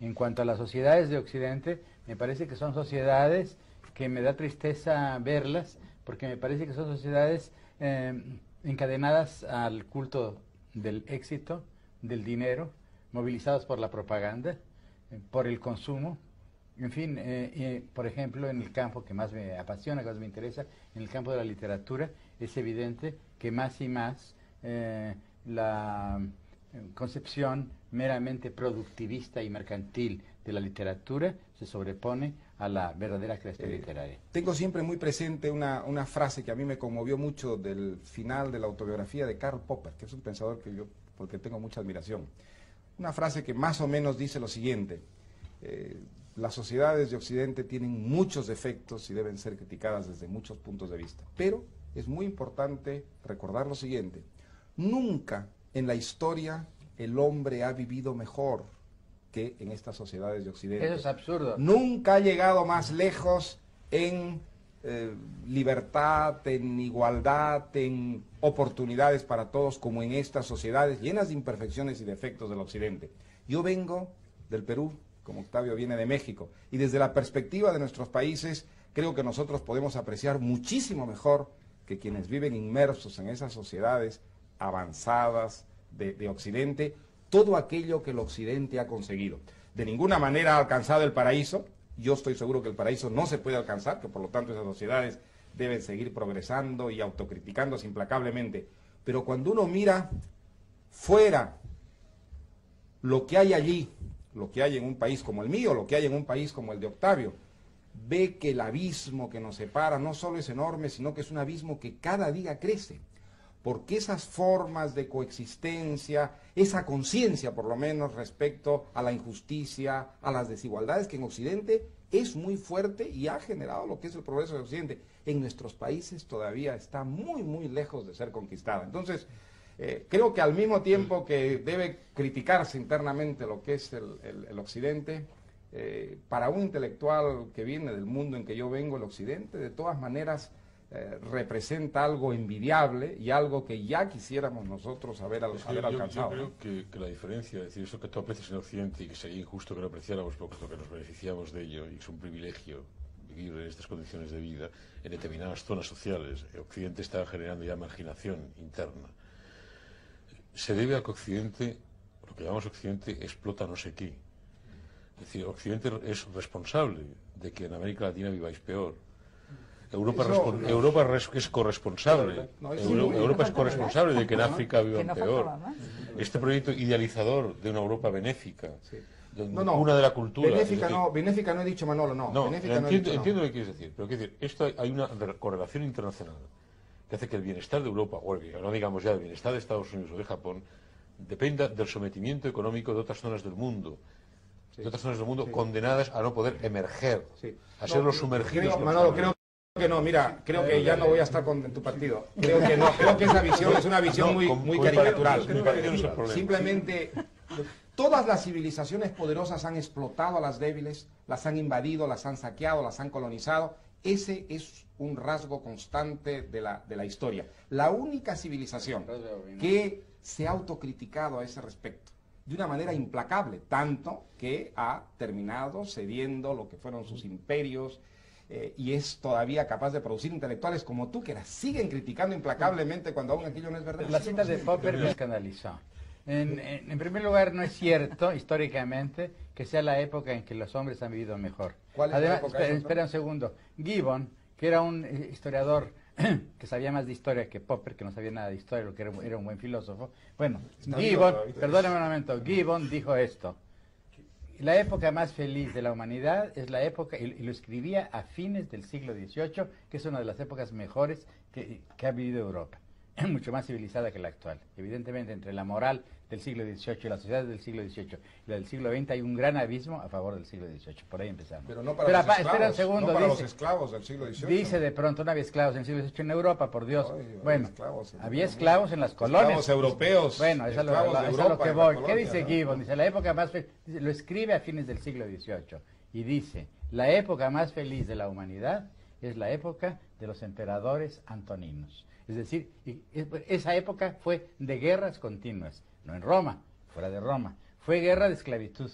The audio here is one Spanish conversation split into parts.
En cuanto a las sociedades de Occidente, me parece que son sociedades que me da tristeza verlas, porque me parece que son sociedades eh, encadenadas al culto del éxito, del dinero, movilizados por la propaganda, eh, por el consumo. En fin, eh, por ejemplo, en el campo que más me apasiona, que más me interesa, en el campo de la literatura, es evidente que más y más la concepción meramente productivista y mercantil de la literatura se sobrepone a la verdadera creación eh, literaria. Tengo siempre muy presente una, una, frase que a mí me conmovió mucho del final de la autobiografía de Karl Popper, que es un pensador que yo, porque tengo mucha admiración. Una frase que más o menos dice lo siguiente, eh, las sociedades de Occidente tienen muchos defectos y deben ser criticadas desde muchos puntos de vista, pero es muy importante recordar lo siguiente, nunca en la historia el hombre ha vivido mejor que en estas sociedades de Occidente. Eso es absurdo. Nunca ha llegado más lejos en eh, libertad, en igualdad, en oportunidades para todos como en estas sociedades llenas de imperfecciones y defectos del Occidente. Yo vengo del Perú, como Octavio viene de México, y desde la perspectiva de nuestros países creo que nosotros podemos apreciar muchísimo mejor que quienes viven inmersos en esas sociedades avanzadas de, Occidente, todo aquello que el Occidente ha conseguido. De ninguna manera ha alcanzado el paraíso, yo estoy seguro que el paraíso no se puede alcanzar, que por lo tanto esas sociedades deben seguir progresando y autocriticándose implacablemente. Pero cuando uno mira fuera lo que hay allí, lo que hay en un país como el mío, lo que hay en un país como el de Octavio, ve que el abismo que nos separa no solo es enorme, sino que es un abismo que cada día crece porque esas formas de coexistencia, esa conciencia por lo menos respecto a la injusticia, a las desigualdades que en Occidente es muy fuerte y ha generado lo que es el progreso de Occidente, en nuestros países todavía está muy, muy lejos de ser conquistada. Entonces, eh, creo que al mismo tiempo que debe criticarse internamente lo que es el, Occidente, eh, para un intelectual que viene del mundo en que yo vengo, el Occidente, de todas maneras, eh, representa algo envidiable y algo que ya quisiéramos nosotros haber, alcanzado. Yo creo que, la diferencia, es decir, eso que tú aprecias en Occidente y que sería injusto que lo apreciáramos porque que nos beneficiamos de ello y es un privilegio vivir en estas condiciones de vida en determinadas zonas sociales. Occidente está generando ya marginación interna. Se debe a que Occidente, lo que llamamos Occidente, explota no sé qué. Es decir, Occidente es responsable de que en América Latina viváis peor Europa, Europa es corresponsable. Europa es corresponsable de que en África vivan peor. Este proyecto idealizador de una Europa benéfica. No, no, una de la cultura. Benéfica, no, benéfica no he dicho Manolo, no. no entiendo, entiendo lo que quieres decir, pero quiero decir, esto hay una correlación internacional que hace que el bienestar de Europa, o no digamos ya el bienestar de Estados Unidos o de Japón, dependa del sometimiento económico de otras zonas del mundo, de otras zonas del mundo condenadas a no poder emerger, a ser los sumergidos. Manolo, creo que no, mira, creo que ya no voy a estar con tu partido. Creo que no, creo que esa visión es una visión muy, muy caricatural. Simplemente todas las civilizaciones poderosas han explotado a las débiles, las han invadido, las han saqueado, las han colonizado. Ese es un rasgo constante de la, de la historia. La única civilización que se ha autocriticado a ese respecto de una manera implacable, tanto que ha terminado cediendo lo que fueron sus imperios, eh, y es todavía capaz de producir intelectuales como tú, que la siguen criticando implacablemente cuando aún aquello no es verdad. La cita de Popper me escandalizó. En, en, primer lugar, no es cierto, históricamente, que sea la época en que los hombres han vivido mejor. ¿Cuál es la época? Espera, un segundo. Gibbon, que era un eh, historiador que sabía más de historia que Popper, que no sabía nada de historia, lo que era, era un buen filósofo. Bueno, Gibbon, perdóname un momento, Gibbon dijo esto. La época más feliz de la humanidad es la época, y lo escribía a fines del siglo XVIII, que es una de las épocas mejores que, que ha vivido Europa, mucho más civilizada que la actual. Evidentemente, entre la moral del siglo XVIII y la sociedad del siglo XVIII y la del siglo XX hay un gran abismo a favor del siglo XVIII. Por ahí empezamos. Pero no para, los, esclavos, segundo, no para dice, los esclavos del siglo XVIII. Dice de pronto, no había esclavos en el siglo XVIII en Europa, por Dios. bueno, había esclavos en las colonias. Esclavos europeos. Bueno, eso es lo, que voy. ¿Qué dice Gibbon? Dice, la época más feliz, lo escribe a fines del siglo XVIII y dice, la época más feliz de la humanidad es la época de los emperadores antoninos. Es decir, esa época fue de guerras continuas, no en Roma, fuera de Roma. Fue guerra de esclavitud.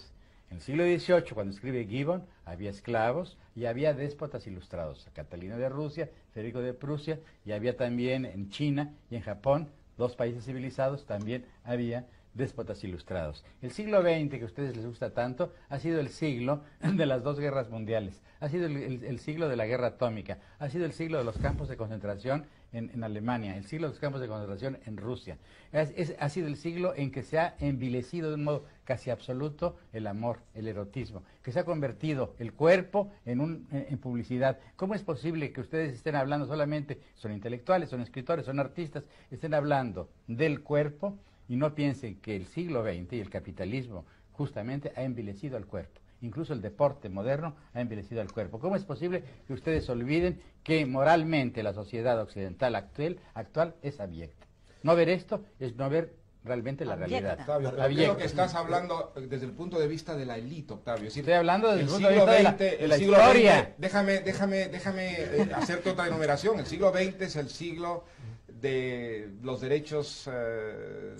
En el siglo XVIII, cuando escribe Gibbon, había esclavos y había déspotas ilustrados. Catalina de Rusia, Federico de Prusia, y había también en China y en Japón, dos países civilizados, también había déspotas ilustrados. El siglo XX, que a ustedes les gusta tanto, ha sido el siglo de las dos guerras mundiales, ha sido el, siglo de la guerra atómica, ha sido el siglo de los campos de concentración en, Alemania, el siglo de los campos de concentración en Rusia. ha sido el siglo en que se ha envilecido de un modo casi absoluto el amor, el erotismo, que se ha convertido el cuerpo en, un, en publicidad. ¿Cómo es posible que ustedes estén hablando solamente, son intelectuales, son escritores, son artistas, estén hablando del cuerpo? Y no piensen que el siglo XX y el capitalismo justamente ha envilecido al cuerpo. Incluso el deporte moderno ha envilecido al cuerpo. ¿Cómo es posible que ustedes olviden que moralmente la sociedad occidental actual, actual es abyecta? No ver esto es no ver realmente la realidad. Octavio, creo que estás hablando desde el punto de vista de la élite, Octavio. Estoy hablando desde el, punto de vista de la, historia. déjame déjame, déjame eh, hacerte otra enumeración. El siglo XX es el siglo de los derechos eh,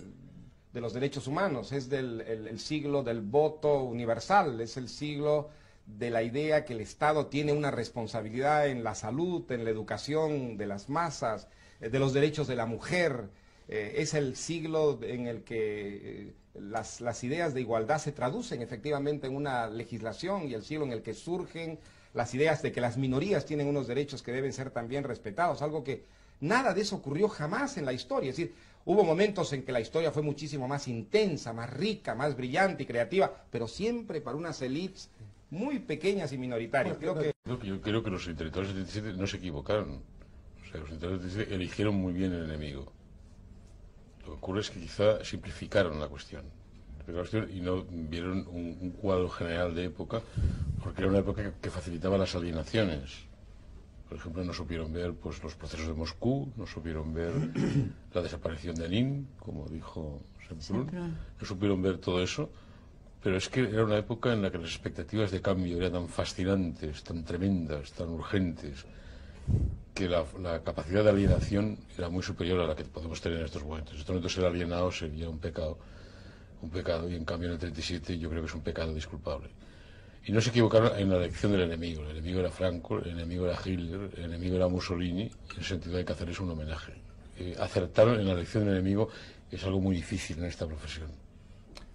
de los derechos humanos, es del el, siglo del voto universal, es el siglo de la idea que el Estado tiene una responsabilidad en la salud, en la educación de las masas, eh, de los derechos de la mujer. Eh, es el siglo en el que eh, las, las, ideas de igualdad se traducen efectivamente en una legislación y el siglo en el que surgen las ideas de que las minorías tienen unos derechos que deben ser también respetados, algo que nada de eso ocurrió jamás en la historia. Es decir, Hubo momentos en que la historia fue muchísimo más intensa, más rica, más brillante y creativa, pero siempre para unas élites muy pequeñas y minoritarias. Creo que... Yo creo que los intelectuales 77 no se equivocaron. O sea, los intelectuales 77 eligieron muy bien el enemigo. Lo que ocurre es que quizá simplificaron la cuestión y no vieron un, cuadro general de época, porque era una época que facilitaba las alienaciones por ejemplo, no supieron ver pues, los procesos de Moscú, no supieron ver la desaparición de Lenin, como dijo Semprún, no supieron ver todo eso, pero es que era una época en la que las expectativas de cambio eran tan fascinantes, tan tremendas, tan urgentes, que la, capacidad de alienación era muy superior a la que podemos tener en estos momentos. En estos momentos ser alienado sería un pecado, un pecado, y en cambio en el 37 yo creo que es un pecado disculpable. Y no se equivocaron en la elección del enemigo. El enemigo era Franco, el enemigo era Hitler, el enemigo era Mussolini. En ese sentido hay que hacerles un homenaje. Eh, acertar en la elección del enemigo es algo muy difícil en esta profesión.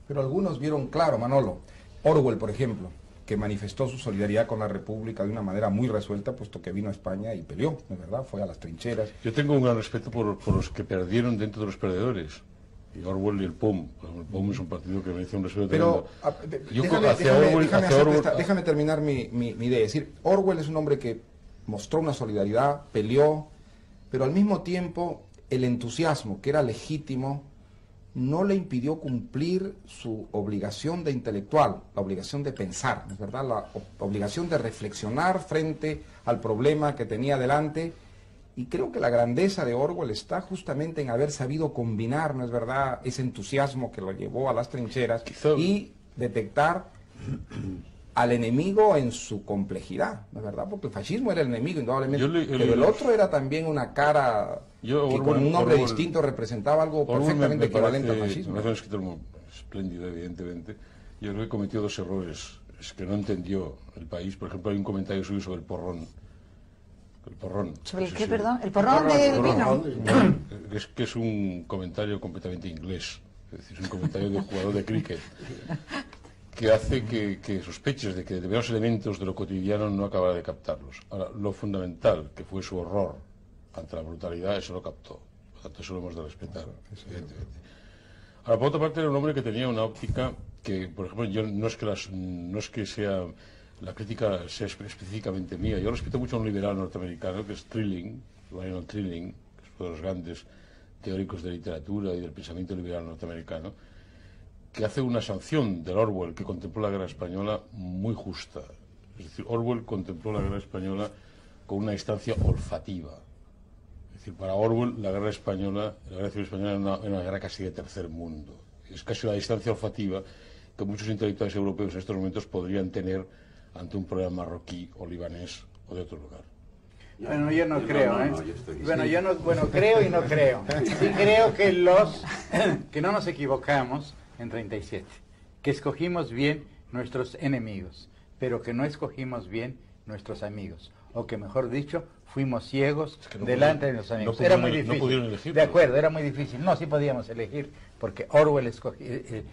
Pero algunos vieron claro, Manolo. Orwell, por ejemplo, que manifestó su solidaridad con la República de una manera muy resuelta, puesto que vino a España y peleó, ¿no es verdad? Fue a las trincheras. Yo tengo un gran respeto por, por los que perdieron dentro de los perdedores y Orwell y el POM. El POM es un partido que merece un respeto Pero déjame, terminar mi, mi, idea. Es decir, Orwell es un hombre que mostró una solidaridad, peleó, pero al mismo tiempo el entusiasmo, que era legítimo, no le impidió cumplir su obligación de intelectual, la obligación de pensar, ¿es verdad? La obligación de reflexionar frente al problema que tenía delante y creo que la grandeza de Orwell está justamente en haber sabido combinar, ¿no es verdad?, ese entusiasmo que lo llevó a las trincheras y detectar al enemigo en su complejidad, ¿no es verdad? Porque el fascismo era el enemigo, indudablemente, pero el otro era también una cara que con un nombre distinto representaba algo perfectamente equivalente al fascismo. Me parece un espléndido, evidentemente. Yo creo que cometió dos errores. Es que no entendió el país. Por ejemplo, hay un comentario suyo sobre el porrón el porrón. ¿Sobre el qué, perdón? ¿El porrón de vino? Es que es un comentario completamente inglés. Es decir, es un comentario de jugador de cricket que hace que, que, sospeches de que determinados elementos de lo cotidiano no acabara de captarlos. Ahora, lo fundamental, que fue su horror ante la brutalidad, eso lo captó. Por tanto, eso lo hemos de respetar, evidentemente. Ahora, por otra parte, era un hombre que tenía una óptica que, por ejemplo, yo no es que, las, no es que sea la crítica sea específicamente mía. Yo respeto mucho a un liberal norteamericano que es Trilling, Lionel Trilling, que es uno de los grandes teóricos de literatura y del pensamiento liberal norteamericano, que hace una sanción del Orwell que contempló la guerra española muy justa. Es decir, Orwell contempló la guerra española con una distancia olfativa. Es decir, para Orwell la guerra española, la guerra civil española era una, era una guerra casi de tercer mundo. Es casi una distancia olfativa que muchos intelectuales europeos en estos momentos podrían tener ante un problema marroquí o libanés o de otro lugar. Bueno, yo no creo, ¿eh? bueno, yo no, bueno, creo y no creo. Sí creo que los, que no nos equivocamos en 37, que escogimos bien nuestros enemigos, pero que no escogimos bien nuestros amigos, o que mejor dicho, fuimos ciegos Es que no delante pudieron- de los amigos. no era pudieron- muy no difícil. pudieron elegirlo. de acuerdo, era muy difícil. No, sí podíamos elegir, porque Orwell escogi- eh, eh,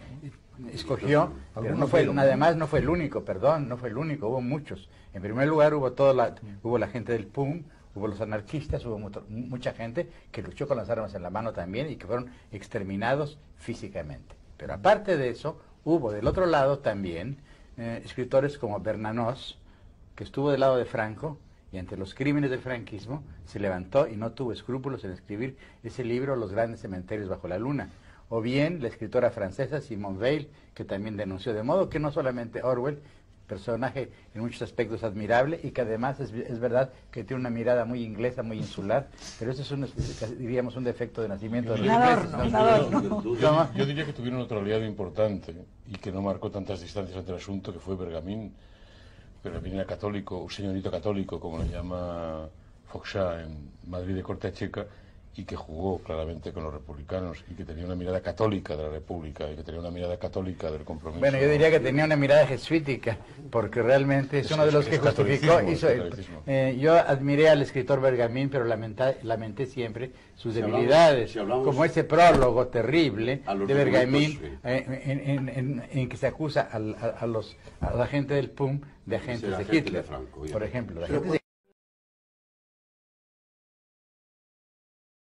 escogió, pero no fue, además no fue el único, perdón, no fue el único, hubo muchos. En primer lugar hubo toda la, hubo la gente del PUM, hubo los anarquistas, hubo mucho- mucha gente que luchó con las armas en la mano también y que fueron exterminados físicamente. Pero aparte de eso, hubo del otro lado también eh, escritores como Bernanos, que estuvo del lado de Franco y ante los crímenes del franquismo se levantó y no tuvo escrúpulos en escribir ese libro Los grandes cementerios bajo la luna. O bien la escritora francesa Simone Weil, que también denunció, de modo que no solamente Orwell, personaje en muchos aspectos admirable y que además es, es verdad que tiene una mirada muy inglesa, muy insular, pero eso es un, diríamos un defecto de nacimiento de los Un ingleses. adorno, ¿no? un adorno. ¿Cómo? Yo diría que tuvieron otro aliado importante y que no marcó tantas distancias ante el asunto, que fue Bergamín. Bergamín era católico, un señorito católico, como lo llama Foxá en Madrid de corte checa, y que jugó claramente con los republicanos y que tenía una mirada católica de la República y que tenía una mirada católica del compromiso. Bueno, yo diría que tenía una mirada jesuítica, porque realmente es Es- uno de los es que justificó. hizo- eh, yo admiré al escritor Bergamín, pero lamenta- lamenté siempre sus Si hablamos- debilidades, si hablamos- como ese prólogo terrible de Bergamín, sí. eh, en, en- en- en que se acusa a, a los, a la gente del PUM de agentes de agente de Hitler, Franco, por ejemplo.